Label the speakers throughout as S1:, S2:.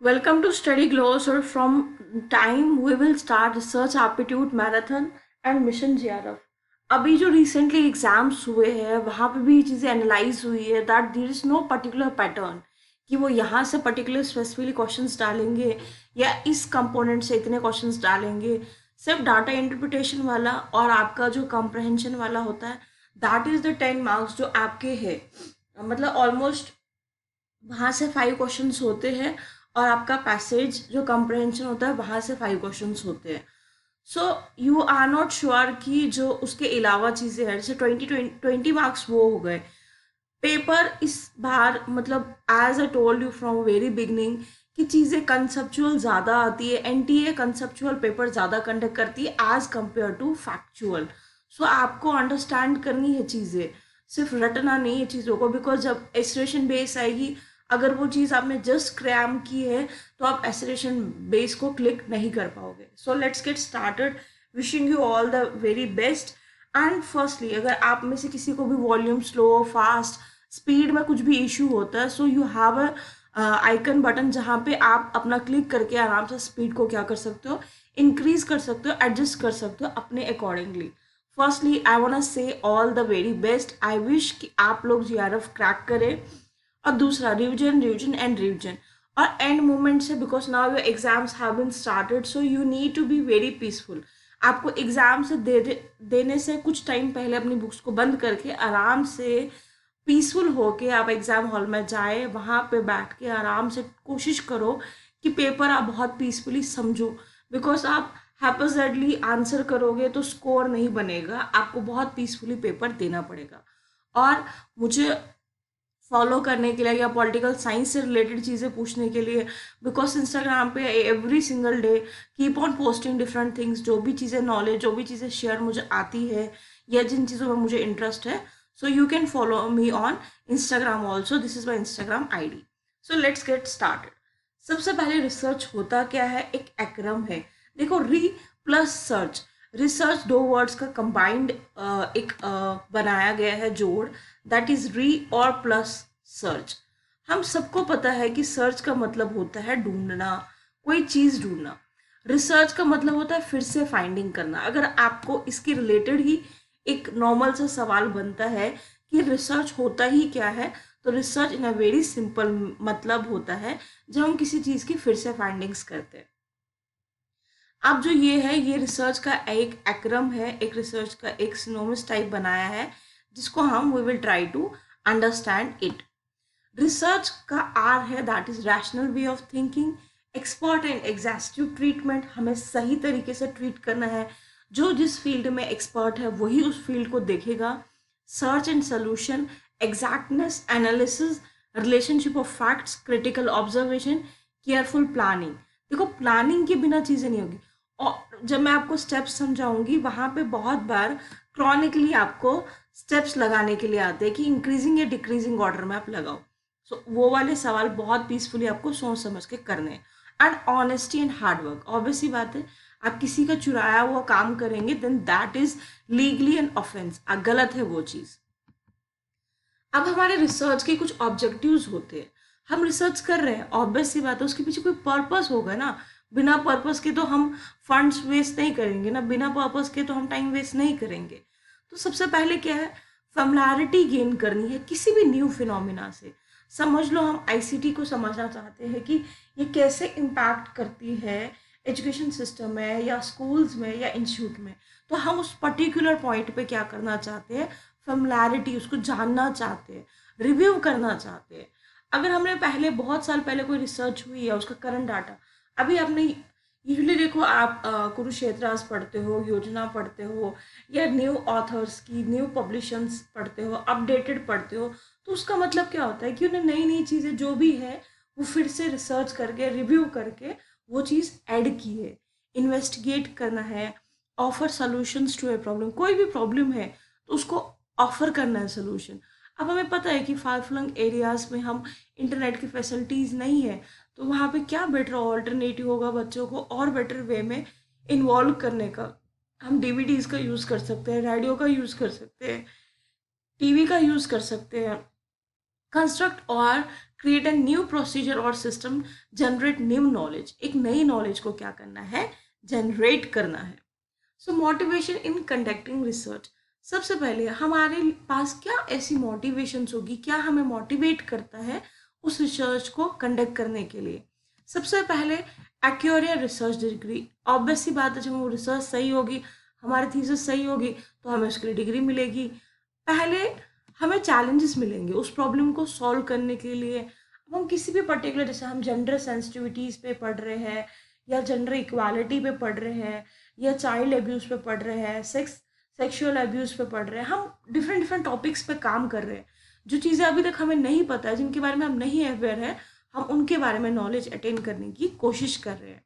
S1: Welcome to Study Glow. So from time we will start research aptitude marathon and mission JRF. अभी जो recently exams हुए हैं, वहाँ पे भी ये चीज़ें एनालाइज हुई है that there is no particular pattern कि वो यहाँ से पर्टिकुलर स्पेसिफिकली क्वेश्चंस डालेंगे या इस कंपोनेंट से इतने क्वेश्चंस डालेंगे सिर्फ़ डाटा इंटरप्रिटेशन वाला और आपका जो कंप्रहेंशन वाला होता है that is the ten marks जो आपके है मतलब ऑलमोस्ट वहाँ से फाइव क्वेश्चंस होते हैं और आपका पैसेज जो कंप्रहेंशन होता है, वहाँ से फाइव क्वेश्चन होते हैं। So you are not sure कि जो उसके अलावा चीज़ें हैं, जैसे ट्वेंटी ट्वेंटी मार्क्स वो हो गए। पेपर इस बार मतलब as a told you from very beginning कि चीज़ें कंसेप्चुअल ज़्यादा आती है N T A conceptual paper ज़्यादा कंडक्ट करती है as compare to factual so आपको अंडरस्टैंड करनी है चीज़ें। सिर्फ़ रटना नहीं है चीज़ों को बिकॉज़ जब एस्ट्रेशन बेस आएगी अगर वो चीज़ आपने जस्ट क्रैम की है तो आप एसरेशन बेस को क्लिक नहीं कर पाओगे। So let's get started wishing you all the very best and firstly अगर आप में से किसी को भी वॉल्यूम स्लो फास्ट स्पीड में कुछ भी इशू होता है so you have a icon button जहाँ पे आप अपना क्लिक करके आराम से स्पीड को क्या कर सकते हो? इंक्रीज कर सकते हो एडजस्ट कर सकते हो अपने accordingly firstly I want say all the very best I wish कि आप लोग जी आर एफ़ क्रैक करें। और दूसरा रिविजन रिविजन एंड रिविजन और एंड मोमेंट से because now your exams have been started so you need to be very peaceful आपको exam से दे देने से कुछ टाइम पहले अपनी बुक्स को बंद करके आराम से पीसफुल होके आप एग्ज़ाम हॉल में जाए, वहाँ पे बैठ के आराम से कोशिश करो कि पेपर आप बहुत पीसफुली समझो. बिकॉज़ आप हैपोजेडली आंसर करोगे तो स्कोर नहीं बनेगा, आपको बहुत पीसफुली पेपर देना पड़ेगा. और मुझे फॉलो करने के लिए या पॉलिटिकल साइंस से रिलेटेड चीज़ें पूछने के लिए बिकॉज़ इंस्टाग्राम पे every single day keep on posting different things जो भी चीज़ें नॉलेज जो भी चीज़ें शेयर मुझे आती है, या जिन चीज़ों में मुझे इंटरेस्ट है so you can follow me on Instagram also this is my Instagram I D so let's get start सबसे पहले रिसर्च होता क्या है? एक एक्रम है। देखो री प्लस सर्च रिसर्च दो वर्ड्स का कंबाइंड एक बनाया गया है जोड़। दैट इज़ री और प्लस सर्च हम सबको पता है कि सर्च का मतलब होता है ढूंढना, कोई चीज़ ढूंढना। रिसर्च का मतलब होता है फिर से फाइंडिंग करना। अगर आपको इसके रिलेटेड ही एक नॉर्मल सा सवाल बनता है कि रिसर्च होता ही क्या है तो research in a very simple मतलब होता है जब हम किसी चीज़ की फिर से फाइंडिंग्स करते हैं। अब जो ये है, ये रिसर्च का एक एक्रम है, एक रिसर्च का एक सिनोमिस टाइप बनाया है। जिसको हम we will try to understand it research का आर है that is rational way of thinking expert and exhaustive treatment हमें सही तरीके से ट्रीट करना है। जो जिस फ़ील्ड में एक्सपर्ट है, वही उस फ़ील्ड को देखेगा। Search and solution exactness analysis relationship of facts critical observation careful planning देखो प्लानिंग के बिना चीज़ें नहीं होगी। और जब मैं आपको स्टेप्स समझाऊँगी, वहाँ पे बहुत बार क्रॉनिकली आपको स्टेप्स लगाने के लिए आते हैं कि इंक्रीजिंग या डिक्रीजिंग ऑर्डर में आप लगाओ। सो so, वो वाले सवाल बहुत पीसफुली आपको सोच समझ के करने हैं। And honesty and hard work obviously बात है आप किसी का चुराया हुआ काम करेंगे then that is legally an offence गलत है वो चीज़। अब हमारे रिसर्च के कुछ ऑब्जेक्टिव्स होते हैं। हम रिसर्च कर रहे हैं ऑब्वियस सी बात है उसके पीछे कोई पर्पस होगा ना? बिना पर्पस के तो हम फंड्स वेस्ट नहीं करेंगे ना? बिना पर्पस के तो हम टाइम वेस्ट नहीं करेंगे। तो सबसे पहले क्या है? फेमलैरिटी गेन करनी है किसी भी न्यू फिनोमिना से। समझ लो हम आईसीटी को समझना चाहते हैं कि ये कैसे इम्पैक्ट करती है एजुकेशन सिस्टम में या स्कूल्स में या इंस्टीट्यूट में। तो हम उस पर्टिकुलर पॉइंट पे क्या करना चाहते हैं? फेमलैरिटी उसको जानना चाहते हैं रिव्यू करना चाहते हैं। अगर हमने पहले बहुत साल पहले कोई रिसर्च हुई है, उसका करंट डाटा अभी आपने यूजली देखो आप कुरुक्षेत्रास पढ़ते हो, योजना पढ़ते हो, या न्यू ऑथर्स की न्यू पब्लिशंस पढ़ते हो अपडेटेड पढ़ते हो तो उसका मतलब क्या होता है कि उन्हें नई नई चीज़ें जो भी है, वो फिर से रिसर्च करके रिव्यू करके, वो चीज़ ऐड की है। इन्वेस्टिगेट करना है offer solutions to a problem कोई भी प्रॉब्लम है तो उसको ऑफ़र करना है सोल्यूशन अब हमें पता है कि फार फ्लंग एरियाज़ में हम इंटरनेट की फैसिलिटीज़ नहीं है तो वहाँ पे क्या बेटर ऑल्टरनेटिव होगा बच्चों को और बेटर वे में इन्वॉल्व करने का? हम डीवीडीज़ का यूज़ कर सकते हैं रेडियो का यूज़ कर सकते हैं टीवी का यूज़ कर सकते हैं। कंस्ट्रक्ट और क्रिएट ए न्यू प्रोसीजर और सिस्टम जनरेट न्यू नॉलेज एक नई नॉलेज को क्या करना है? जनरेट करना है। So motivation in conducting research सबसे पहले हमारे पास क्या ऐसी मोटिवेशंस होगी? क्या हमें मोटिवेट करता है? उस रिसर्च को कंडक्ट करने के लिए। सबसे पहले एक्योरिया रिसर्च डिग्री ऑब्वियस सी बात है, जब वो रिसर्च सही होगी, हमारी थीसिस सही होगी तो हमें उसकी डिग्री मिलेगी। पहले हमें चैलेंजेस मिलेंगे उस प्रॉब्लम को सॉल्व करने के लिए। अब हम किसी भी पर्टिकुलर जैसे हम जेंडर सेंसिटिविटीज़ पे पढ़ रहे हैं, या जेंडर इक्वालिटी पे पढ़ रहे हैं, या चाइल्ड अब्यूज़ पे पढ़ रहे हैं सेक्स सेक्सुअल अब्यूज़ पे पढ़ रहे हैं, हम डिफरेंट डिफरेंट टॉपिक्स पे काम कर रहे हैं। जो चीज़ें अभी तक हमें नहीं पता है, जिनके बारे में हम नहीं अवेयर है, हम उनके बारे में नॉलेज अटेन करने की कोशिश कर रहे हैं।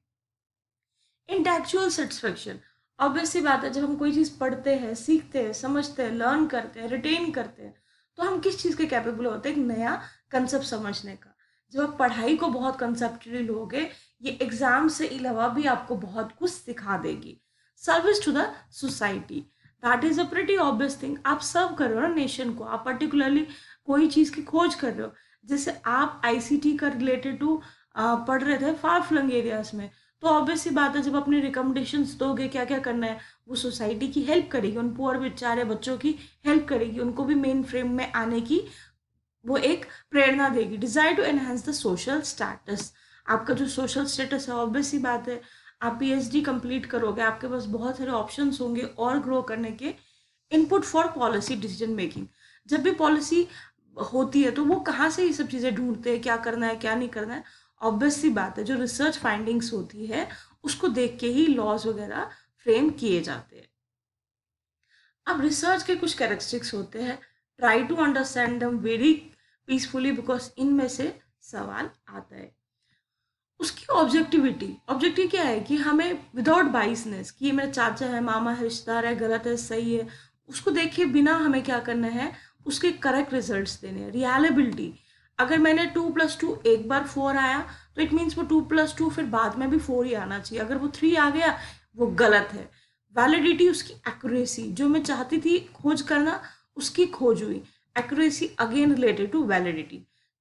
S1: इंटेक्चुअल सेटिस्फेक्शन ऑब्वियसली बात है, जब हम कोई चीज़ पढ़ते हैं, सीखते हैं, समझते हैं लर्न करते हैं रिटेन करते हैं तो हम किस चीज़ के कैपेबल होते हैं? एक नया कंसेप्ट समझने का। जब आप पढ़ाई को बहुत कंसेप्चुअली लोगे, ये एग्ज़ाम से अलावा भी आपको बहुत कुछ सिखा देगी। Service to the society that is a pretty obvious thing आप सर्व कर रहे हो ना नेशन को। आप पर्टिकुलरली कोई चीज़ की खोज कर रहे हो। जैसे आप आईसीटी का रिलेटेड टू पढ़ रहे थे फार फ्लंग एरियाज़ में तो ऑब्वियस सी बात है जब अपने रिकमेंडेशन दोगे क्या क्या करना है, वो सोसाइटी की हेल्प करेगी, उन पुअर बेचारे बच्चों की हेल्प करेगी, उनको भी मेन फ्रेम में आने की वो एक प्रेरणा देगी। Desire to enhance the social status आपका जो सोशल स्टेटस है ऑब्वियस सी बात है, आप पी एच डी कंप्लीट करोगे, आपके पास बहुत सारे ऑप्शन होंगे और ग्रो करने के input for policy decision making जब भी पॉलिसी होती है तो वो कहाँ से ये सब चीज़ें ढूंढते हैं, क्या करना है, क्या नहीं करना है? ऑब्वियस सी बात है, जो रिसर्च फाइंडिंग्स होती है, उसको देख के ही लॉज वगैरह फ्रेम किए जाते हैं। अब रिसर्च के कुछ कैरेक्टरिस्टिक्स होते हैं। Try to understand them very peacefully because इनमें से सवाल आता है। उसकी ऑब्जेक्टिविटी ऑब्जेक्टिव क्या है कि हमें विदाउट बाइसनेस कि ये मेरा चाचा है, मामा है, रिश्तेदार है, गलत है, सही है, उसको देखे बिना हमें क्या करना है? उसके करेक्ट रिजल्ट्स देने हैं रियलेबिलिटी अगर मैंने टू प्लस टू एक बार फोर आया तो इट मीन्स वो टू प्लस टू फिर बाद में भी फोर ही आना चाहिए। अगर वो थ्री आ गया, वो गलत है। वैलिडिटी उसकी एक्यूरेसी जो मैं चाहती थी खोज करना, उसकी खोज हुई। Accuracy again related to validity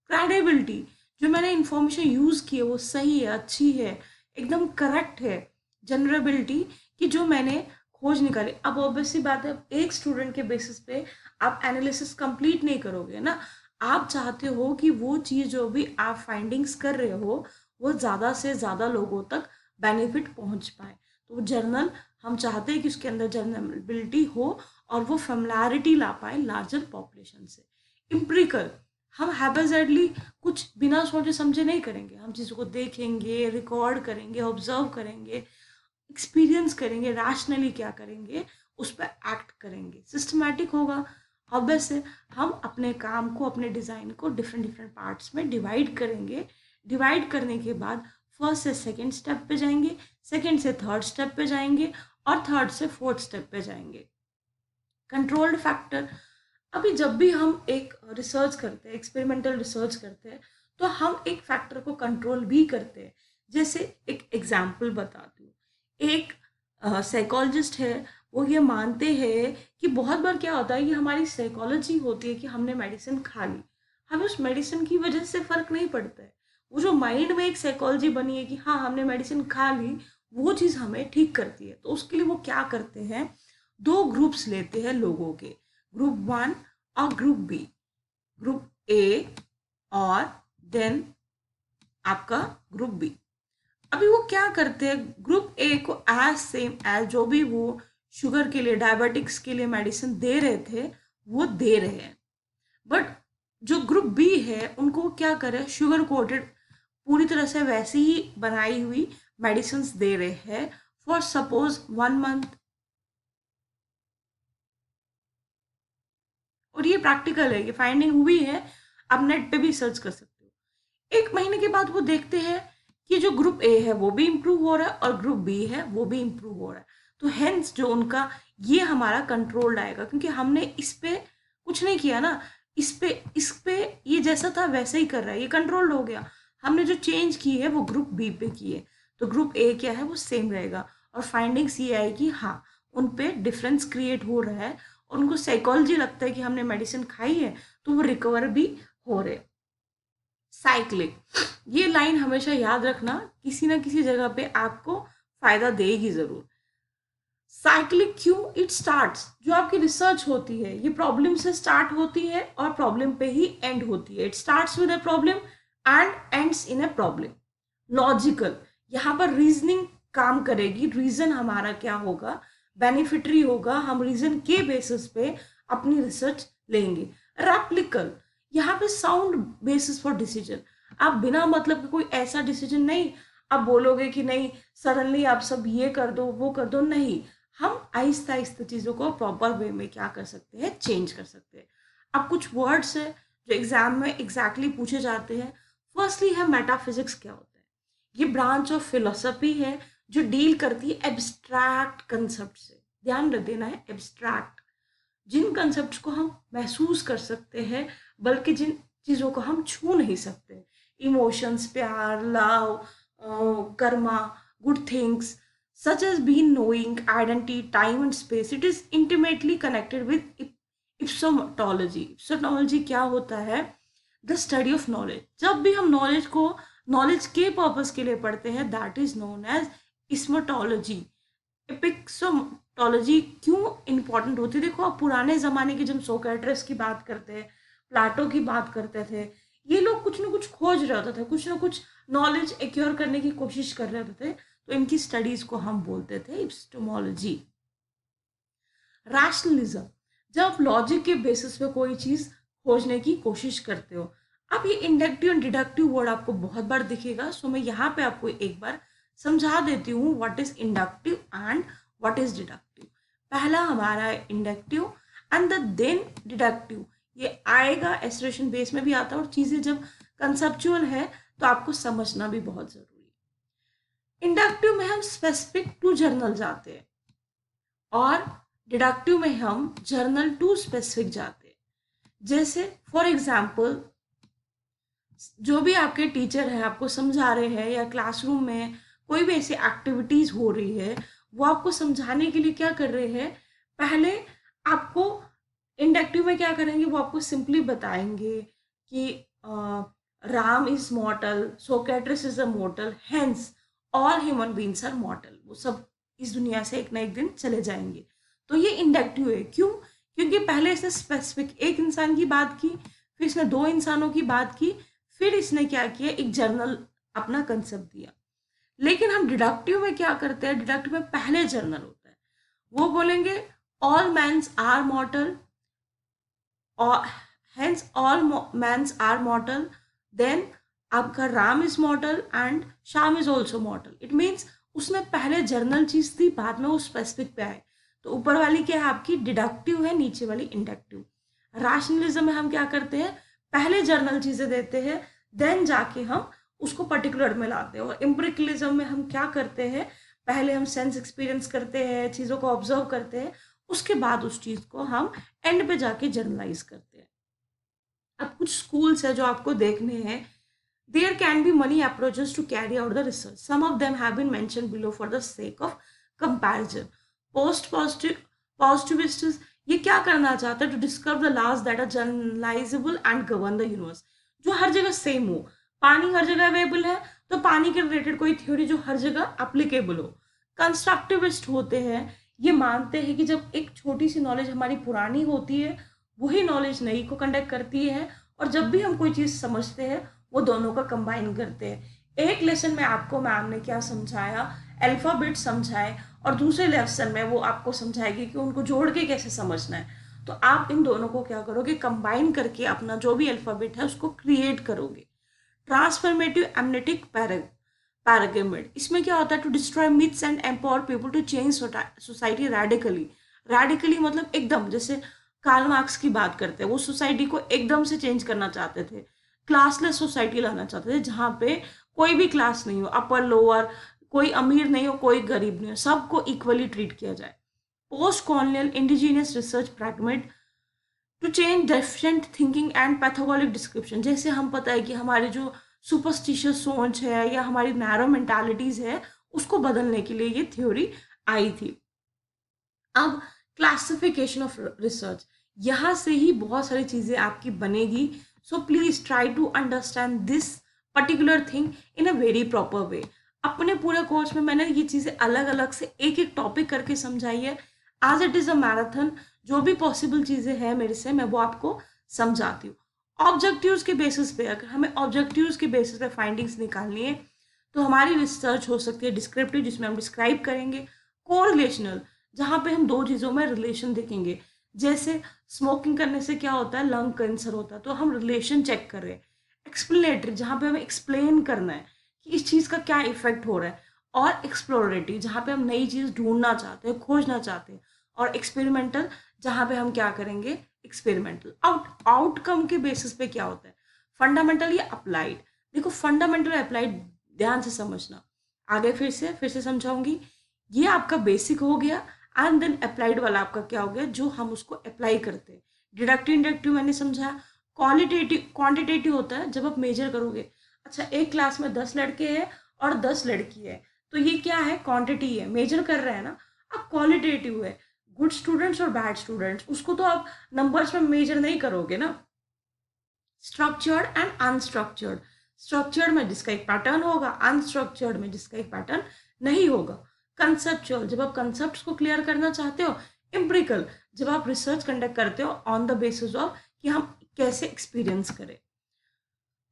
S1: credibility जो मैंने इंफॉर्मेशन यूज़ की है, वो सही है, अच्छी है, एकदम करेक्ट है। जनरेबिलिटी कि जो मैंने खोज निकाली। अब ऑब्वियसली बात है, एक स्टूडेंट के बेसिस पे आप एनालिसिस कंप्लीट नहीं करोगे ना, आप चाहते हो कि वो चीज़ जो भी आप फाइंडिंग्स कर रहे हो, वो ज़्यादा से ज़्यादा लोगों तक बेनिफिट पहुँच पाए। तो जर्नल हम चाहते हैं कि उसके अंदर जर्नबिलिटी हो और वो फेमलैरिटी ला पाए लार्जर पॉपुलेशन से। इम्प्रिकल हम हैबेजेडली कुछ बिना सोचे समझे नहीं करेंगे। हम चीज़ों को देखेंगे रिकॉर्ड करेंगे ऑब्ज़र्व करेंगे एक्सपीरियंस करेंगे रैशनली क्या करेंगे, उस पर एक्ट करेंगे। सिस्टमेटिक होगा। ऑब्वियस हम अपने काम को, अपने डिज़ाइन को डिफरेंट डिफरेंट पार्ट्स में डिवाइड करेंगे। डिवाइड करने के बाद फ़र्स्ट से सेकेंड स्टेप पे जाएँगे सेकेंड से थर्ड स्टेप पे जाएँगे और थर्ड से फोर्थ स्टेप पे जाएँगे। कंट्रोल्ड फैक्टर अभी जब भी हम एक रिसर्च करते हैं एक्सपेरिमेंटल रिसर्च करते हैं तो हम एक फैक्टर को कंट्रोल भी करते हैं। जैसे एक एग्ज़ाम्पल बताती हूँ। एक साइकोलॉजिस्ट है। वो ये मानते हैं कि बहुत बार क्या होता है कि हमारी साइकोलॉजी होती है कि हमने मेडिसिन खा ली। हमें उस मेडिसिन की वजह से फ़र्क नहीं पड़ता है। वो जो माइंड में एक साइकोलॉजी बनी है कि हाँ हमने मेडिसिन खा ली, वो चीज़ हमें ठीक करती है। तो उसके लिए वो क्या करते हैं? दो ग्रुप्स लेते हैं लोगों के। ग्रुप वन और ग्रुप बी ग्रुप ए और देन आपका ग्रुप बी अभी वो क्या करते हैं? ग्रुप ए को एज सेम एज जो भी वो शुगर के लिए डायबिटिक्स के लिए मेडिसिन दे रहे थे, वो दे रहे हैं। बट जो ग्रुप बी है, उनको क्या करें शुगर कोटेड पूरी तरह से वैसी ही बनाई हुई मेडिसिन दे रहे हैं फॉर सपोज़ वन मंथ और ये प्रैक्टिकल है, ये फाइंडिंग हुई है, आप नेट पे भी सर्च कर सकते हो। एक महीने के बाद वो देखते हैं कि जो ग्रुप ए है, वो भी इम्प्रूव हो रहा है और ग्रुप बी है, वो भी इम्प्रूव हो रहा है। तो हेंस जो उनका, ये हमारा कंट्रोल्ड आएगा, क्योंकि हमने इस पर कुछ नहीं किया ना। इस पे इस पे ये जैसा था वैसे ही कर रहा है, ये कंट्रोल्ड हो गया। हमने जो चेंज की है वो ग्रुप बी पे की है। तो ग्रुप ए क्या है? वो सेम रहेगा। और फाइंडिंग्स ये आएगी हाँ उन पे डिफरेंस क्रिएट हो रहा है और उनको साइकोलॉजी लगता है कि हमने मेडिसिन खाई है तो वो रिकवर भी हो रहे साइक्लिक ये लाइन हमेशा याद रखना, किसी ना किसी जगह पे आपको फ़ायदा देगी ज़रूर। साइक्लिक क्यों? इट स्टार्ट्स जो आपकी रिसर्च होती है, ये प्रॉब्लम से स्टार्ट होती है और प्रॉब्लम पे ही एंड होती है. It starts with a problem and ends in a problem logical यहाँ पर रीजनिंग काम करेगी. रीजन हमारा क्या होगा? बेनिफिटरी होगा. हम रीजन के बेसिस पे अपनी रिसर्च लेंगे. रेप्लिकल यहाँ पे साउंड बेसिस फॉर डिसीज़न आप बिना मतलब के कोई ऐसा डिसीज़न नहीं, आप बोलोगे कि नहीं सडनली आप सब ये कर दो, वो कर दो. नहीं. हम आहिस्ता आहिस्ता चीज़ों को प्रॉपर वे में क्या कर सकते हैं चेंज कर सकते हैं। अब कुछ वर्ड्स है जो एग्ज़ाम में एग्जैक्टली exactly पूछे जाते हैं। फर्स्टली है मेटाफिजिक्स क्या होता है? ये ब्रांच ऑफ़ फिलोसफी है जो डील करती है एब्स्ट्रैक्ट कंसेप्ट से। ध्यान रख देना है एब्स्ट्रैक्ट जिन कंसेप्ट को हम महसूस कर सकते हैं, बल्कि जिन चीज़ों को हम छू नहीं सकते। इमोशंस प्यार love karma good things such as being knowing, identity, time and space. It is intimately connected with ipsometology ipsometology क्या होता है? द स्टडी ऑफ़ नॉलेज जब भी हम नॉलेज को नॉलेज के पर्पज के लिए पढ़ते हैं that is known as epistemology epistemology क्यों इंपॉर्टेंट होती है? देखो, आप पुराने ज़माने के जब सोकेट्रेस की बात करते हैं प्लाटो की बात करते थे, ये लोग कुछ ना कुछ खोज रहे होते थे, कुछ ना कुछ नॉलेज एक्योर करने की कोशिश कर रहे होते थे तो इनकी स्टडीज़ को हम बोलते थे इप्स्टोमोलॉजी। रैशनलिज्म, जब आप लॉजिक के बेसिस पे कोई चीज़ खोजने की कोशिश करते हो, अब ये इंडक्टिव एंड डिडक्टिव वर्ड आपको बहुत बार दिखेगा, सो मैं यहाँ पे आपको एक बार समझा देती हूँ what is inductive and what is deductive पहला हमारा है inductive and the then deductive ये आएगा एस्ट्रेशन बेस में भी आता है और चीज़ें जब कंसेप्चुअल है तो आपको समझना भी बहुत ज़रूरी इंडक्टिव में हम स्पेसिफिक टू जर्नल जाते हैं। और डिडक्टिव में हम जर्नल टू स्पेसिफिक जाते हैं। जैसे फॉर एग्ज़ाम्पल जो भी आपके टीचर हैं आपको समझा रहे हैं या क्लासरूम में कोई भी ऐसी एक्टिविटीज़ हो रही है वो आपको समझाने के लिए क्या कर रहे हैं? पहले आपको इंडक्टिव में क्या करेंगे वो आपको सिंपली बताएँगे कि आ, Ram is mortal Socrates is a mortal hence all human beings are mortal वो सब इस दुनिया से एक ना एक दिन चले जाएँगे। तो ये इंडक्टिव है क्यों? क्योंकि पहले इसने स्पेसिफिक एक इंसान की बात की, फिर इसने दो इंसानों की बात की, फिर इसने क्या किया? एक जर्नल अपना कंसेप्ट दिया। लेकिन हम डिडक्टिव में क्या करते हैं? डिडक्टिव में पहले जर्नल होता है। वो बोलेंगे all mans are mortal hence all mans are mortal. Then आपका Ram is mortal and Sham is also mortal it means उसने पहले जर्नल चीज़ थी, बाद में वो स्पेसिफिक पे आए। तो ऊपर वाली क्या है आपकी? डिडक्टिव है, नीचे वाली इंडक्टिव रैशनलिज्म में हम क्या करते हैं? पहले जर्नल चीज़ें देते हैं देन जाके हम उसको पर्टिकुलर में लाते हैं। और इम्प्रिकलिज्म में हम क्या करते हैं? पहले हम सेंस एक्सपीरियंस करते हैं, चीज़ों को ऑब्ज़र्व करते हैं, उसके बाद उस चीज़ को हम एंड पे जाके जर्नलाइज करते हैं। अब कुछ स्कूल्स है जो आपको देखने हैं। There can be many approaches to carry out the research some of them have been mention below for the sake of comparison post positive positivist ये क्या करना चाहते हैं? To discover the laws that are generalisable and govern the universe जो हर जगह same हो। पानी हर जगह अवेलेबल है तो पानी के रिलेटेड कोई थ्योरी जो हर जगह अप्लीकेबल हो। कंस्ट्रक्टिविस्ट होते हैं, ये मानते हैं कि जब एक छोटी सी नॉलेज हमारी पुरानी होती है, वही नॉलेज नई को कंडक्ट करती है, और जब भी हम कोई चीज़ समझते हैं वो दोनों का कंबाइन करते हैं। एक लेसन में आपको मैम ने क्या समझाया? अल्फ़ाबेट समझाए और दूसरे लेसन में वो आपको समझाएगी कि उनको जोड़ के कैसे समझना है। तो आप इन दोनों को क्या करोगे? कंबाइन करके अपना जो भी अल्फ़ाबेट है उसको क्रिएट करोगे। ट्रांसफॉर्मेटिव एमनेटिक पैरग इसमें क्या होता है? To destroy myths and empower people to change society radically radically मतलब एकदम, जैसे कार्ल मार्क्स की बात करते हैं, वो सोसाइटी को एकदम से चेंज करना चाहते थे। क्लासलेस सोसाइटी लाना चाहते थे, जहाँ पे कोई भी क्लास नहीं हो अपर लोअर कोई अमीर नहीं हो, कोई गरीब नहीं हो, सबको इक्वली ट्रीट किया जाए। Post colonial indigenous research pragmatic to change deficient thinking and pathological description जैसे हम पता है कि हमारे जो सुपरस्टिशियस सोच है या हमारी नैरो मेंटालिटीज है, उसको बदलने के लिए ये थ्योरी आई थी। अब क्लासिफिकेशन ऑफ़ रिसर्च यहाँ से ही बहुत सारी चीज़ें आपकी बनेगी। So please try to understand this particular thing in a very proper way अपने पूरे कोर्स में मैंने ये चीज़ें अलग अलग से एक एक टॉपिक करके समझाई है। As it is a marathon जो भी पॉसिबल चीज़ें हैं मेरे से, मैं वो आपको समझाती हूँ। ऑब्जेक्टिव्स के बेसिस पे अगर हमें ऑब्जेक्टिव्स के बेसिस पे फाइंडिंग्स निकालनी है तो हमारी रिसर्च हो सकती है डिस्क्रिप्टिव जिसमें हम डिस्क्राइब करेंगे। को रिलेशनल जहाँ पे हम दो चीज़ों में रिलेशन देखेंगे। जैसे स्मोकिंग करने से क्या होता है? लंग कैंसर होता है। तो हम रिलेशन चेक कर रहे हैं। एक्सप्लेनेटरी जहाँ पे हमें एक्सप्लेन करना है कि इस चीज़ का क्या इफ़ेक्ट हो रहा है। और एक्सप्लोरेटिव जहाँ पे हम नई चीज़ ढूंढना चाहते हैं, खोजना चाहते हैं। और एक्सपेरिमेंटल जहाँ पे हम क्या करेंगे? एक्सपेरिमेंटल आउट आउटकम के बेसिस पे क्या होता है? फंडामेंटल या अप्लाइड देखो फंडामेंटल अप्लाइड ध्यान से समझना। आगे फिर से फिर से समझाऊँगी। ये आपका बेसिक हो गया। एंड देन अप्लाइड वाला आपका क्या हो गया? जो हम उसको अप्लाई करते हैं। डिडक्टिव इंडक्टिव मैंने समझाया क्वालिटेटिव क्वांटिटेटिव होता है, जब आप मेजर करोगे। अच्छा एक क्लास में दस लड़के हैं और दस लड़की है। तो ये क्या है? क्वांटिटी है। मेजर कर रहे हैं ना? अब क्वालिटेटिव है। गुड स्टूडेंट्स और बैड स्टूडेंट्स उसको तो आप नंबर्स में मेजर नहीं करोगे ना। स्ट्रक्चर्ड एंड अनस्ट्रक्चर्ड स्ट्रक्चर्ड में जिसका एक पैटर्न होगा अनस्ट्रक्चर्ड में जिसका एक पैटर्न नहीं होगा। कंसेप्चुअल जब आप कंसेप्ट को क्लियर करना चाहते हो इम्प्रिकल जब आप रिसर्च कंडक्ट करते हो ऑन द बेसिस ऑफ़ कि हम कैसे एक्सपीरियंस करें।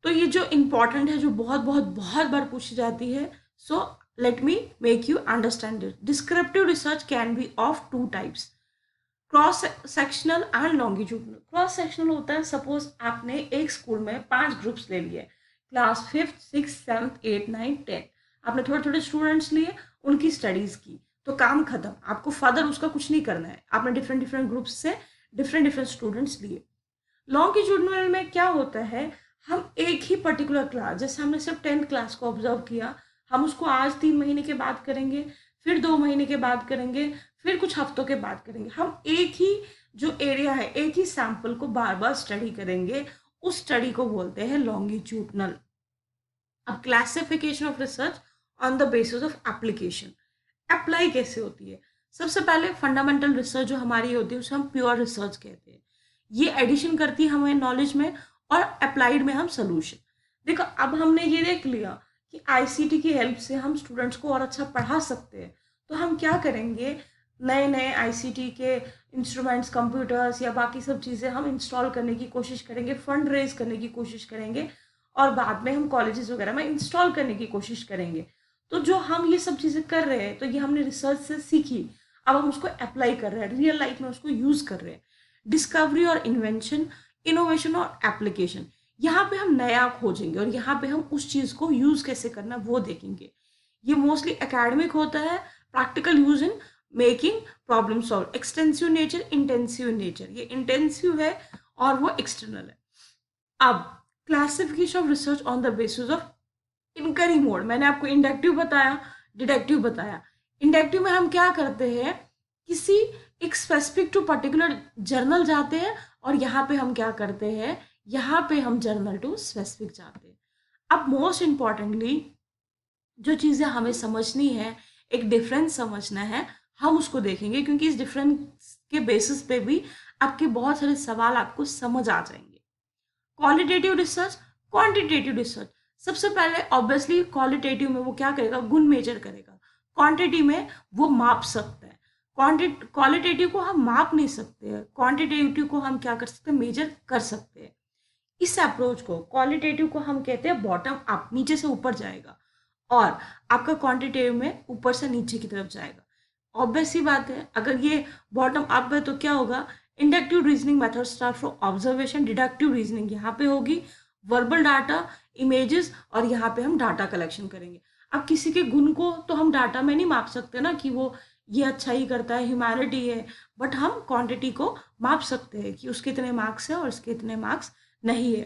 S1: तो ये जो इंपॉर्टेंट है, जो बहुत बहुत बहुत बार पूछी जाती है so let me make you understand it descriptive research can be of two types cross sectional and longitudinal cross sectional होता है सपोज़ आपने एक स्कूल में पाँच ग्रुप्स ले लिए class fifth six seventh eight ninth tenth आपने थोड़े थोड़े स्टूडेंट्स लिए उनकी स्टडीज़ की तो काम खत्म। आपको फर्दर उसका कुछ नहीं करना है। आपने डिफरेंट डिफरेंट ग्रुप्स से डिफरेंट डिफरेंट स्टूडेंट्स लिए। लॉन्गिट्यूडनल में क्या होता है, हम एक ही पर्टिकुलर क्लास जैसे हमने सिर्फ़ टेंथ क्लास को ऑब्ज़र्व किया, हम उसको आज तीन महीने के बाद करेंगे, फिर दो महीने के बाद करेंगे, फिर कुछ हफ्तों के बाद करेंगे। हम एक ही जो एरिया है, एक ही सैंपल को बार बार स्टडी करेंगे, उस स्टडी को बोलते हैं लॉन्गिट्यूडनल अब classification of research on the basis of application apply कैसे होती है? सबसे पहले फंडामेंटल रिसर्च जो हमारी होती है, उसे हम प्योर रिसर्च कहते हैं। ये एडिशन करती है हमें नॉलेज में और अप्लाइड में हम सोल्यूशन देखो, अब हमने ये देख लिया कि आईसीटी की हेल्प से हम स्टूडेंट्स को और अच्छा पढ़ा सकते हैं। तो हम क्या करेंगे? नए नए आईसीटी के इंस्ट्रूमेंट्स कंप्यूटर्स या बाकी सब चीज़ें हम इंस्टॉल करने की कोशिश करेंगे फंड रेज करने की कोशिश करेंगे और बाद में हम कॉलेजेस वगैरह में इंस्टॉल करने की कोशिश करेंगे। तो जो हम ये सब चीज़ें कर रहे हैं तो ये हमने रिसर्च से सीखी। अब हम उसको अप्लाई कर रहे हैं रियल लाइफ में उसको यूज़ कर रहे हैं। डिस्कवरी और इन्वेंशन इनोवेशन और एप्लीकेशन यहाँ पे हम नया खोजेंगे और यहाँ पे हम उस चीज़ को यूज़ कैसे करना वो देखेंगे। ये मोस्टली एकेडमिक होता है practical use in making problem solve extensive nature intensive nature ये इंटेंसिव है और वो एक्सटर्नल है। अब classification of research on the basis of inquiry mode. मैंने आपको इंडक्टिव बताया, डिडक्टिव बताया। इंडक्टिव में हम क्या करते हैं, किसी एक स्पेसिफिक टू पर्टिकुलर जर्नल जाते हैं और यहाँ पे हम क्या करते हैं, यहाँ पे हम जर्नल टू स्पेसिफिक जाते हैं। अब मोस्ट इम्पॉर्टेंटली जो चीज़ें हमें समझनी है, एक डिफरेंस समझना है, हम उसको देखेंगे क्योंकि इस डिफरेंस के बेसिस पे भी आपके बहुत सारे सवाल आपको समझ आ जाएँगे। क्वालिटेटिव रिसर्च क्वांटिटेटिव रिसर्च सबसे पहले ऑब्वियसली क्वालिटेटिव में वो क्या करेगा? गुण मेजर करेगा। क्वांटिटी में वो माप सकता है। क्वालिटेटिव को हम माप नहीं सकते हैं। क्वांटिटेटिव को हम क्या कर सकते हैं? मेजर कर सकते हैं। इस अप्रोच को क्वालिटेटिव को हम कहते हैं बॉटम अप नीचे से ऊपर जाएगा। और आपका क्वांटिटेटिव में ऊपर से नीचे की तरफ़ जाएगा। ऑब्वियस ही बात है, अगर ये बॉटम अप है तो क्या होगा? Inductive reasoning method start from observation deductive reasoning यहाँ पे होगी। वर्बल डाटा इमेजेस और यहाँ पे हम डाटा कलेक्शन करेंगे। अब किसी के गुण को तो हम डाटा में नहीं माप सकते ना कि वो ये अच्छा ही करता है ह्यूमैनिटी है बट हम क्वांटिटी को माप सकते हैं कि उसके इतने मार्क्स है और उसके इतने मार्क्स नहीं है।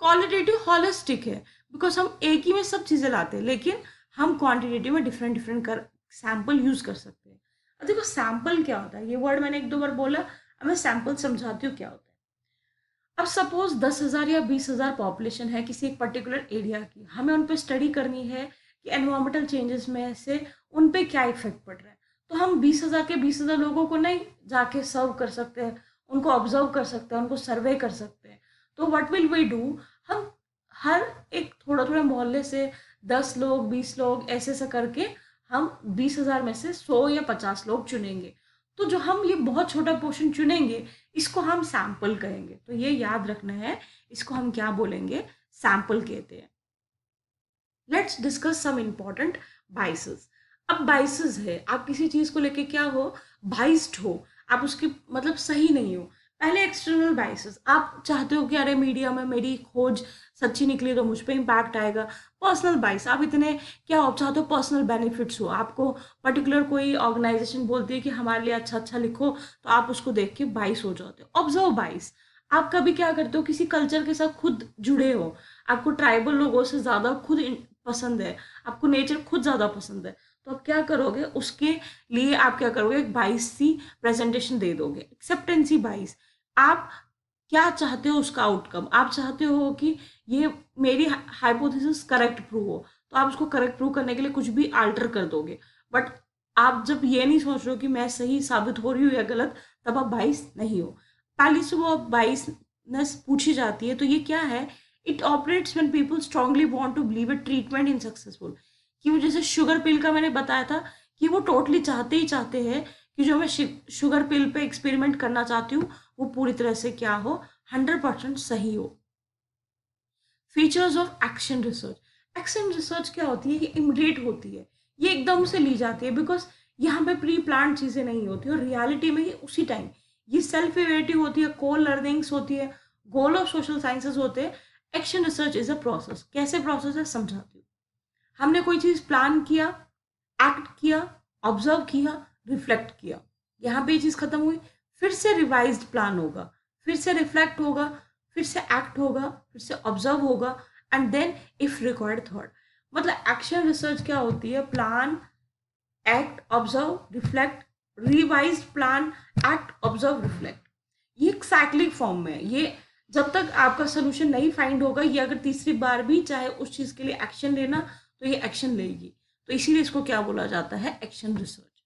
S1: क्वालिटेटिव हॉलिस्टिक है बिकॉज़ हम एक ही में सब चीज़ें लाते हैं, लेकिन हम क्वांटिटेटिव में डिफरेंट डिफरेंट कर सैंपल यूज़ कर सकते हैं। अब देखो सैंपल क्या होता है? ये वर्ड मैंने एक दो बार बोला, अब मैं सैंपल समझाती हूँ क्या होता है। सपोज़ दस हज़ार या बीस हज़ार पॉपुलेशन है किसी एक पर्टिकुलर एरिया की, हमें उन पर स्टडी करनी है कि एनवायरमेंटल चेंजेस में से उन पर क्या इफ़ेक्ट पड़ रहा है। तो हम बीस हज़ार के बीस हज़ार लोगों को नहीं जाके सर्व कर सकते हैं, उनको ऑब्ज़र्व कर सकते हैं, उनको सर्वे कर सकते हैं। तो व्हाट विल वी डू हम हर एक थोड़ा थोड़ा मोहल्ले से दस लोग, बीस लोग ऐसे ऐसे करके हम बीस हज़ार में से सौ या पचास लोग चुनेंगे। तो जो हम ये बहुत छोटा पोर्शन चुनेंगे, इसको हम सैंपल कहेंगे तो ये याद रखना है, इसको हम क्या बोलेंगे? सैंपल कहते हैं। Let's discuss some important biases अब बाइसेस है, आप किसी चीज़ को लेके क्या हो? बाइस्ड हो। आप उसकी मतलब सही नहीं हो। पहले एक्सटर्नल बाइसेस आप चाहते हो कि, अरे मीडिया में मेरी खोज सच्ची निकली तो मुझ पर इम्पैक्ट आएगा? पर्सनल बाइस आप इतने, क्या हो चाहते हो पर्सनल बेनिफिट्स हो? आपको पर्टिकुलर कोई ऑर्गेनाइजेशन बोलती है कि, हमारे लिए अच्छा अच्छा लिखो तो आप उसको देख के बाइस हो जाते हो। ऑब्ज़र्व बाइस आप कभी क्या करते हो? किसी कल्चर के साथ खुद जुड़े हो। आपको ट्राइबल लोगों से ज़्यादा खुद पसंद है। आपको नेचर खुद ज़्यादा पसंद है। तो आप क्या करोगे? उसके लिए आप क्या करोगे? एक बाईस सी प्रेजेंटेशन दे दोगे। एक्सेप्टेंसी बाईस आप क्या चाहते हो उसका आउटकम आप चाहते हो कि ये मेरी हाइपोथेसिस करेक्ट प्रूव हो तो आप उसको करेक्ट प्रूव करने के लिए कुछ भी आल्टर कर दोगे। बट आप जब ये नहीं सोच रहे हो कि मैं सही साबित हो रही हूँ या गलत, तब आप बाइस नहीं हो। पहली से वो बाईसनेस पूछी जाती है तो ये क्या है? It operates when people strongly want to believe a treatment in successful कि वो जैसे शुगर पिल का मैंने बताया था कि वो टोटली चाहते ही चाहते हैं कि जो मैं शुगर पिल पे एक्सपेरिमेंट करना चाहती हूँ, वो पूरी तरह से क्या हो? हंड्रेड परसेंट सही हो। Features of action research action research क्या होती है? कि इमिडिएट होती है। ये एकदम से ली जाती है बिकॉज़ यहाँ पे प्री प्लान चीज़ें नहीं होती और रियलिटी में ये उसी टाइम ये सेल्फ इवेटिव होती है कोल लर्निंग्स होती है गोल ऑफ़ सोशल साइंसेस होते हैं। Action research is a process कैसे प्रोसेस है? समझाती हूँ। हमने कोई चीज़ प्लान किया एक्ट किया ऑब्ज़र्व किया रिफ्लेक्ट किया। यहाँ पे ये चीज़ खत्म हुई, फिर से रिवाइज प्लान होगा, फिर से रिफ्लेक्ट होगा, फिर से एक्ट होगा, फिर से ऑब्ज़र्व होगा and then if required thought मतलब एक्शन रिसर्च क्या होती है? Plan act observe reflect revise plan act observe reflect ये एक साइक्लिक फॉर्म में ये जब तक आपका सोल्यूशन नहीं फाइंड होगा, ये अगर तीसरी बार भी चाहे उस चीज़ के लिए एक्शन लेना तो ये एक्शन लेगी। तो इसीलिए इसको क्या बोला जाता है? एक्शन रिसर्च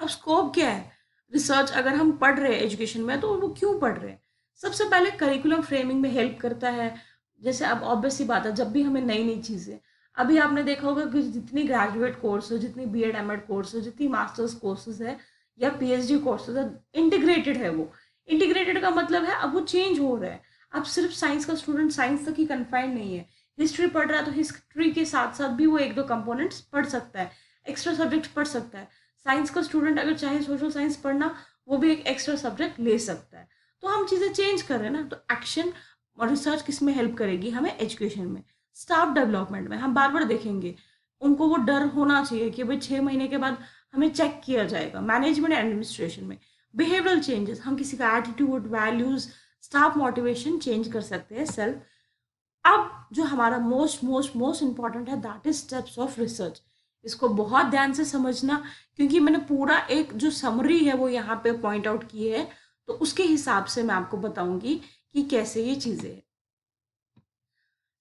S1: अब स्कोप क्या है? रिसर्च अगर हम पढ़ रहे हैं एजुकेशन में तो वो क्यों पढ़ रहे हैं? सबसे पहले करिकुलम फ्रेमिंग में हेल्प करता है। जैसे अब ऑब्वियस ही बात है, जब भी हमें नई नई चीज़ें, अभी आपने देखा होगा कि जितनी ग्रेजुएट कोर्स है जितनी B Ed M Ed course है जितनी मास्टर्स कोर्सेज है, या पी एच डी कोर्सेज है इंटीग्रेटेड है वो। इंटीग्रेटेड का मतलब है, अब वो चेंज हो रहा है। अब सिर्फ़ साइंस का स्टूडेंट साइंस तक ही कन्फाइंड नहीं है। हिस्ट्री पढ़ रहा है तो हिस्ट्री के साथ साथ भी वो एक दो कंपोनेंट्स पढ़ सकता है एक्स्ट्रा सब्जेक्ट पढ़ सकता है। साइंस का स्टूडेंट अगर चाहे सोशल साइंस पढ़ना, वो भी एक एक्स्ट्रा सब्जेक्ट ले सकता है। तो हम चीज़ें चेंज कर रहे हैं ना तो एक्शन और रिसर्च किसमें हेल्प करेगी? हमें एजुकेशन में स्टाफ डेवलपमेंट में। हम बार बार देखेंगे, उनको वो डर होना चाहिए कि भाई छः महीने के बाद हमें चेक किया जाएगा। मैनेजमेंट एडमिनिस्ट्रेशन में। बिहेवियरल चेंजेस हम किसी का attitude values staff motivation change कर सकते हैं सेल्फ अब जो हमारा मोस्ट मोस्ट मोस्ट इंपॉर्टेंट है that is steps of research इसको बहुत ध्यान से समझना, क्योंकि मैंने पूरा एक जो समरी है वो यहाँ पे पॉइंट आउट की है तो उसके हिसाब से मैं आपको बताऊँगी कि कैसे ये चीज़ें हैं।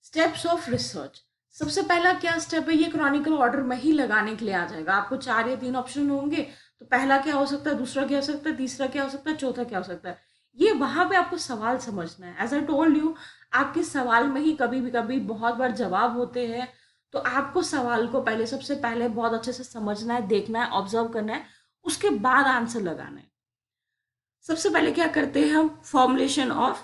S1: स्टेप्स ऑफ़ रिसर्च सबसे पहला क्या स्टेप है? ये क्रॉनिकल ऑर्डर में ही लगाने के लिए आ जाएगा। आपको चार या तीन ऑप्शन होंगे तो पहला क्या हो सकता है? दूसरा क्या हो सकता है? तीसरा क्या हो सकता है? चौथा क्या हो सकता है? ये वहाँ पे आपको सवाल समझना है। एज आई टोल्ड यू आपके सवाल में ही कभी भी कभी बहुत बार जवाब होते हैं। तो आपको सवाल को पहले, सबसे पहले बहुत अच्छे से समझना है, देखना है ऑब्ज़र्व करना है, उसके बाद आंसर लगाना है। सबसे पहले क्या करते हैं हम? फॉर्मुलेशन ऑफ़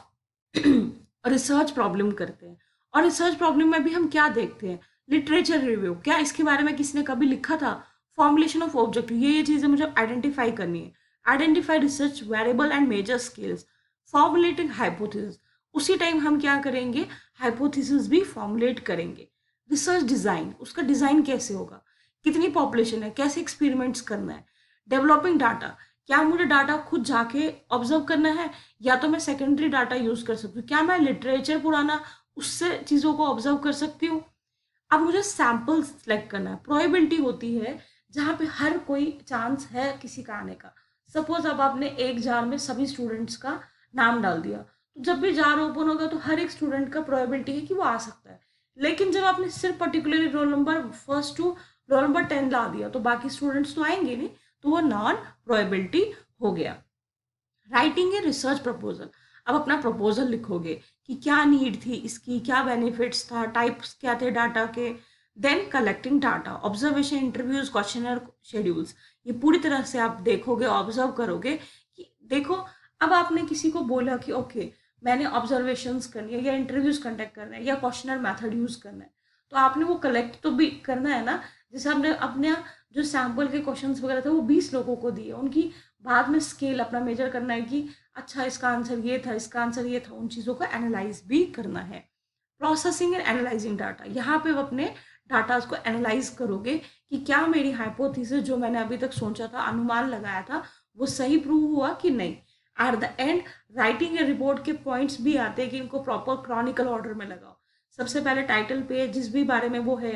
S1: रिसर्च प्रॉब्लम करते हैं। और रिसर्च प्रॉब्लम में भी हम क्या देखते हैं? लिटरेचर रिव्यू क्या इसके बारे में किसी ने कभी लिखा था? फॉर्मुलेशन ऑफ़ ऑब्जेक्टिव ये ये चीज़ें मुझे आइडेंटिफाई करनी है। Identify research variable and measure skills formulating hypothesis उसी टाइम हम क्या करेंगे? हाइपोथेसिस भी फॉर्मुलेट करेंगे। रिसर्च डिज़ाइन, उसका डिज़ाइन कैसे होगा? कितनी पॉपुलेशन है? कैसे एक्सपेरिमेंट्स करना है? डेवलपिंग डाटा क्या मुझे डाटा खुद जाके ऑब्ज़र्व करना है? या तो मैं सेकेंडरी डाटा यूज़ कर सकती हूँ? क्या मैं लिटरेचर पुराना उससे चीज़ों को ऑब्ज़र्व कर सकती हूँ? अब मुझे सैंपल सेलेक्ट करना है। प्रोबेबिलिटी होती है जहाँ पे हर कोई चांस है किसी का आने का। सपोज़ अब आपने एक जार में सभी स्टूडेंट्स का नाम डाल दिया। तो जब भी जार ओपन होगा तो हर एक स्टूडेंट का प्रोबेबिलिटी है कि वो आ सकता है। लेकिन जब आपने सिर्फ़ particularly roll number first to roll number ten ला दिया तो बाकी स्टूडेंट्स तो आएँगे नहीं तो वो नॉन प्रोबेबिलिटी हो गया। राइटिंग ए रिसर्च प्रपोजल अब अपना प्रपोजल लिखोगे कि क्या नीड थी इसकी, क्या बेनिफिट्स था टाइप्स क्या थे डाटा के। Then collecting data observation interviews questionnaire schedules ये पूरी तरह से आप देखोगे ऑब्ज़र्व करोगे कि देखो, अब आपने किसी को बोला कि ओके मैंने ऑब्जर्वेशंस करनी है, या इंटरव्यूज़ कंडक्ट करना है, या क्वेश्चनर मेथड यूज़ करना है। तो आपने वो कलेक्ट तो भी करना है ना? जैसे आपने अपने जो सैंपल के क्वेश्चंस वगैरह थे, वो बीस लोगों को दिए। उनकी बाद में स्केल अपना मेजर करना है कि अच्छा इसका आंसर ये था, इसका आंसर ये था। उन चीज़ों को एनालाइज भी करना है। प्रोसेसिंग एंड एनालाइजिंग डाटा यहाँ पे अपने डाटा को एनालाइज करोगे कि क्या मेरी हाइपोथेसिस जो मैंने अभी तक सोचा था, अनुमान लगाया था, वो सही प्रूव हुआ कि नहीं। At the end writing a report के पॉइंट्स भी आते हैं कि इनको प्रॉपर क्रॉनिकल ऑर्डर में लगाओ। सबसे पहले टाइटल पे जिस भी बारे में वो है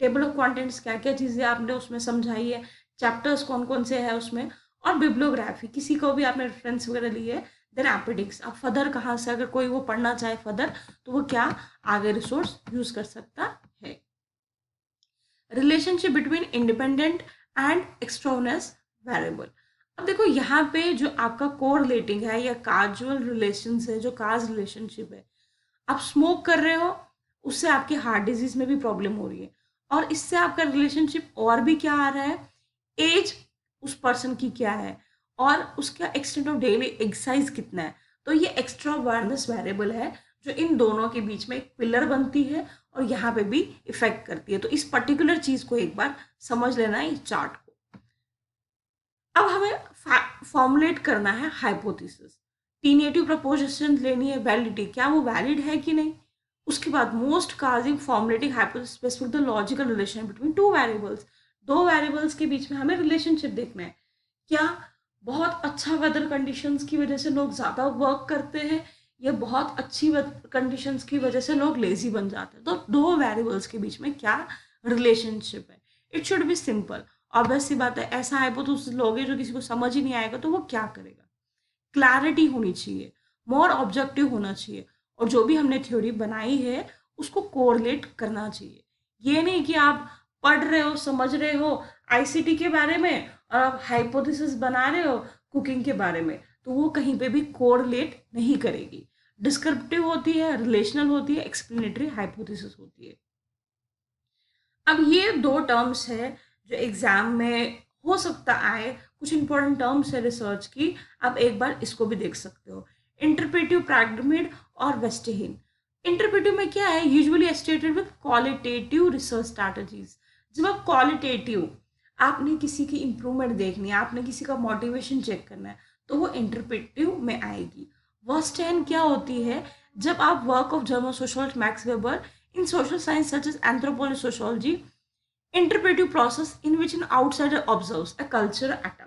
S1: टेबल ऑफ़ कॉन्टेंट्स क्या क्या चीज़ें आपने उसमें समझाई है चैप्टर्स कौन कौन से है उसमें, और बिब्लोग्राफी किसी को भी आपने रेफरेंस वगैरह लिए देन एपिडिक्स अब फदर कहाँ से अगर कोई वो पढ़ना चाहे फदर तो वो क्या आगे रिसोर्स यूज़ कर सकता है। Relationship between independent and extraneous variable अब देखो, यहाँ पे जो आपका कोर रिलेटिंग है या काजुअल रिलेशन है, जो काज रिलेशनशिप है, आप स्मोक कर रहे हो, उससे आपके हार्ट डिज़ीज़ में भी प्रॉब्लम हो रही है। और इससे आपका रिलेशनशिप और भी क्या आ रहा है? एज उस पर्सन की क्या है? और उसका एक्सटेंट ऑफ़ डेली एक्सरसाइज कितना है? तो ये एक्स्ट्रा अवेयरनेस वेरिएबल है, जो इन दोनों के बीच में एक पिलर बनती है और यहाँ पे भी इफ़ेक्ट करती है। तो इस पर्टिकुलर चीज़ को एक बार समझ लेना है, इस चार्ट को। अब हमें फॉर्मुलेट करना है हाइपोथेसिस टीनेटिव प्रपोजिशन लेनी है वैलिडिटी क्या वो वैलिड है कि नहीं? उसके बाद most causing formulating hypothesis the logical relation between two variables दो वेरिएबल्स के बीच में हमें रिलेशनशिप देखना है। क्या बहुत अच्छा वेदर कंडीशंस की वजह से लोग ज़्यादा वर्क करते हैं? या बहुत अच्छी कंडीशंस की वजह से लोग लेजी बन जाते हैं? तो दो वेरिएबल्स के बीच में क्या रिलेशनशिप है? It should be simple obvious सी बात है, ऐसा है तो लोगे जो किसी को समझ ही नहीं आएगा तो वो क्या करेगा? क्लैरिटी होनी चाहिए मोर ऑब्जेक्टिव होना चाहिए, और जो भी हमने थ्योरी बनाई है, उसको कोरिलेट करना चाहिए। ये नहीं कि आप पढ़ रहे हो, समझ रहे हो आईसीटी के बारे में, और आप हाइपोथेसिस बना रहे हो कुकिंग के बारे में तो वो कहीं पे भी कोरिलेट नहीं करेगी। डिस्क्रिप्टिव होती है रिलेशनल होती है एक्सप्लेनेटरी हाइपोथेसिस होती है। अब ये दो टर्म्स है जो एग्ज़ाम में हो सकता आए, कुछ इंपॉर्टेंट टर्म्स है रिसर्च की, आप एक बार इसको भी देख सकते हो। इंटरप्रेटिव प्रैग्डमिड और वेस्टहिन इंटरप्रेटिव में क्या है? Usually associated with qualitative research strategies जब आप क्वालिटेटिव आपने किसी की इंप्रूवमेंट देखनी है, आपने किसी का मोटिवेशन चेक करना है तो वो इंटरप्रेटिव में आएगी। वर्स्ट हैंड क्या होती है? जब आप work of German social Max Weber in social science such as anthropology sociology interpretive process in which an outsider observe a culture atom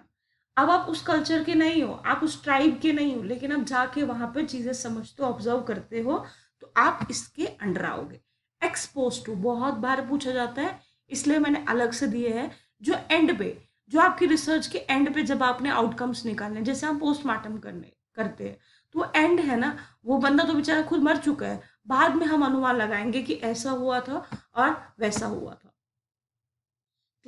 S1: अब आप उस कल्चर के नहीं हो, आप उस ट्राइब के नहीं हो, लेकिन आप जाके वहाँ पर चीज़ें समझते हो ऑब्ज़र्व करते हो तो आप इसके अंडर आओगे। एक्सपोज टू बहुत बार पूछा जाता है, इसलिए मैंने अलग से दिए हैं, जो एंड पे, जो आपकी रिसर्च के एंड पे जब आपने आउटकम्स निकालने, जैसे हम पोस्टमार्टम करने, करते हैं तो एंड है ना, वो बंदा तो बेचारा खुद मर चुका है, बाद में हम अनुमान लगाएँगे कि ऐसा हुआ था और वैसा हुआ था।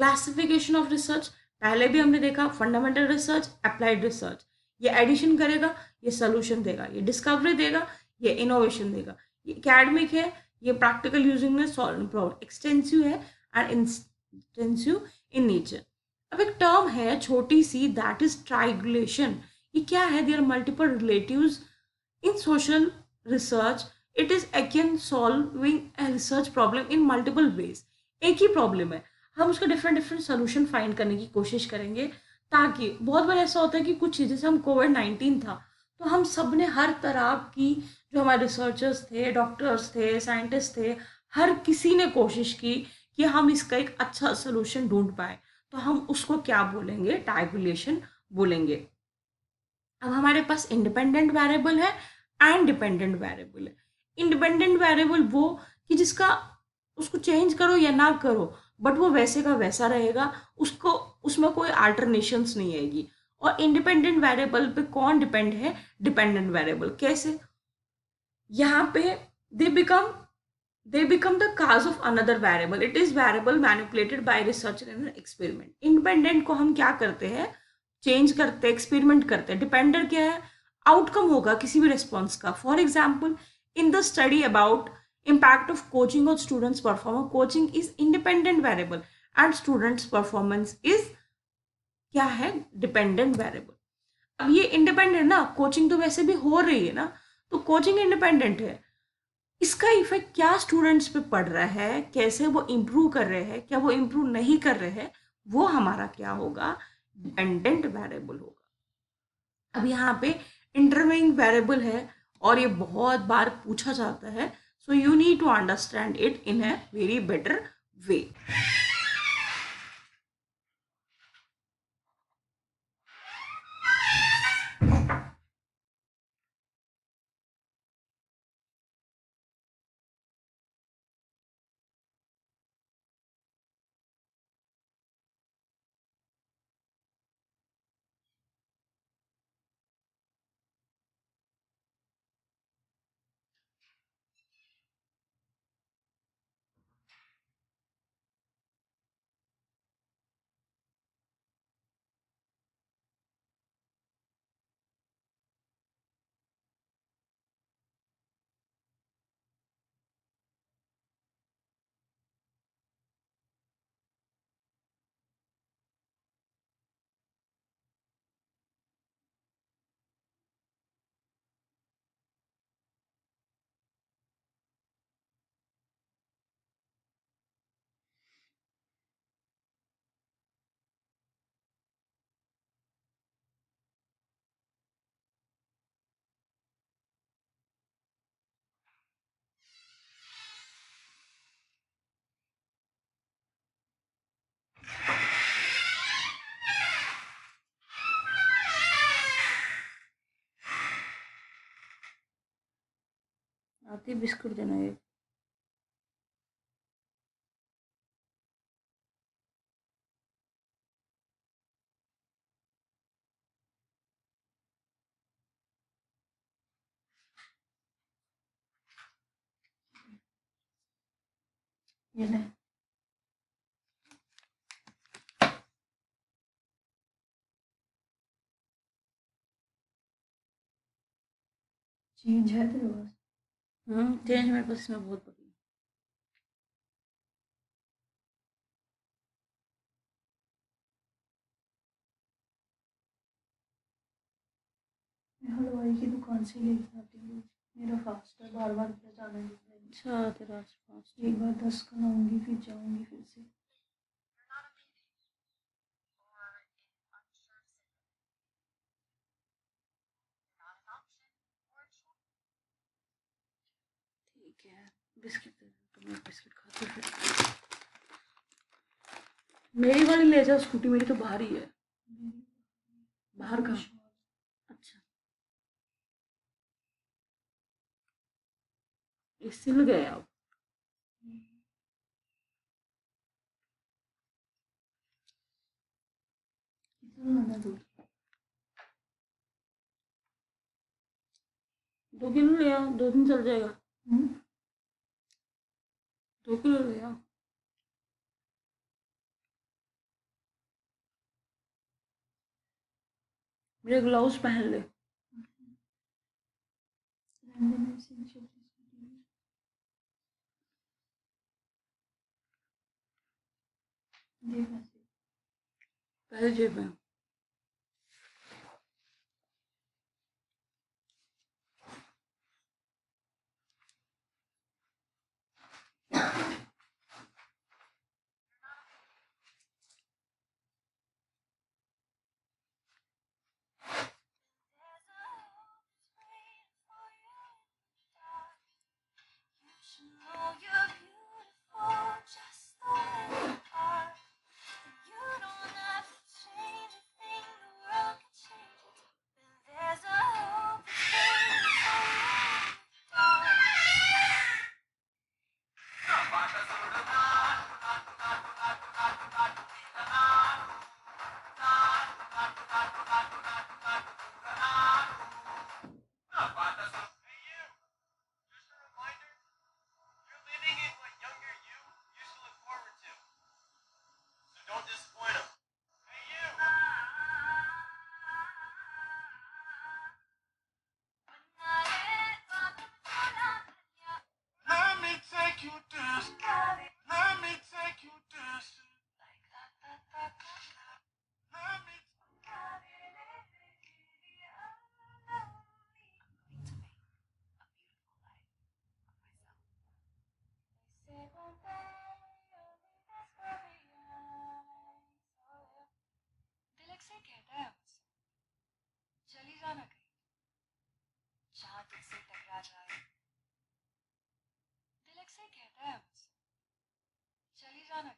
S1: क्लासिफिकेशन ऑफ़ रिसर्च पहले भी हमने देखा फंडामेंटल रिसर्च अप्लाइड रिसर्च ये एडिशन करेगा, ये सोल्यूशन देगा। ये डिस्कवरी देगा, ये इनोवेशन देगा। ये अकेडमिक है, ये प्रैक्टिकल यूजिंग में सॉल्व एक्सटेंसिव है एंड इंटेंसिव इन नेचर अब एक टर्म है, छोटी सी दैट इज़ ट्राइगुलेशन ये क्या है? There multiple relative in social research it is again solving research problem in multiple ways एक ही प्रॉब्लम है। हम उसका डिफरेंट डिफरेंट सोल्यूशन फाइंड करने की कोशिश करेंगे ताकि, बहुत बार ऐसा होता है कि कुछ चीज़ें हम कोविड नाइन्टीन था तो हम सबने हर तरह की, जो हमारे रिसर्चर्स थे डॉक्टर्स थे साइंटिस्ट थे, हर किसी ने कोशिश की कि हम इसका एक अच्छा सोल्यूशन ढूंढ पाए। तो हम उसको क्या बोलेंगे? टाइगुलेशन बोलेंगे। अब हमारे पास इंडिपेंडेंट वेरिएबल है एंड डिपेंडेंट वेरिएबल है। इंडिपेंडेंट वेरिएबल वो कि जिसका, उसको चेंज करो या ना करो बट वो वैसे का वैसा रहेगा, उसको, उसमें कोई अल्टरनेशंस नहीं आएगी। और इंडिपेंडेंट वेरिएबल पे कौन डिपेंड है? डिपेंडेंट वेरिएबल कैसे? यहाँ पे they become they become the cause of another variable. It is variable manipulated by researcher in an experiment को हम क्या करते हैं? चेंज करते हैं एक्सपेरिमेंट करते हैं। डिपेंडर क्या है? आउटकम होगा किसी भी रिस्पॉन्स का। For example in the study about impact of coaching on students performance. Coaching is independent variable and students performance is, क्या है? डिपेंडेंट वेरिएबल अब ये इंडिपेंडेंट ना? कोचिंग तो वैसे भी हो रही है ना? तो कोचिंग इंडिपेंडेंट है। इसका इफ़ेक्ट क्या स्टूडेंट्स पे पड़ रहा है? कैसे वो इम्प्रूव कर रहे हैं? क्या वो इम्प्रूव नहीं कर रहे हैं? वो हमारा क्या होगा? डिपेंडेंट वेरिएबल होगा। अब यहाँ पे इंटरविंग वेरिएबल है और ये बहुत बार पूछा जाता है So you need to understand it in a very better way. वे आती बिस्कुट देना। ये ये
S2: चेंज है तेरे पास।
S1: चेंज मेरे पास इसमें बहुत
S2: बड़ी हलवाई की दुकान से लेके आती हूँ। मेरा फास्ट है बार बार क्या जाना है।
S1: अच्छा तेरा फास्ट
S2: एक बार दस खाऊँगी फिर जाऊँगी फिर से।
S1: ठीक है। बिस्किट दे तो मैं बिस्किट खाती हूँ मेरी वाली ले जाओ स्कूटी मेरी तो बाहर ही है। बाहर का अच्छा। ये सिल गए
S2: दूध
S1: दो किलो ले आओ दो दिन चल जाएगा।
S2: हम्म?
S1: किलो ले आओ। मेरे ग्लव्स पहन ले। पहले जेब में।
S3: से टकरा जाए दिलक से कहता है मुझसे चली जाना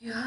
S1: क्या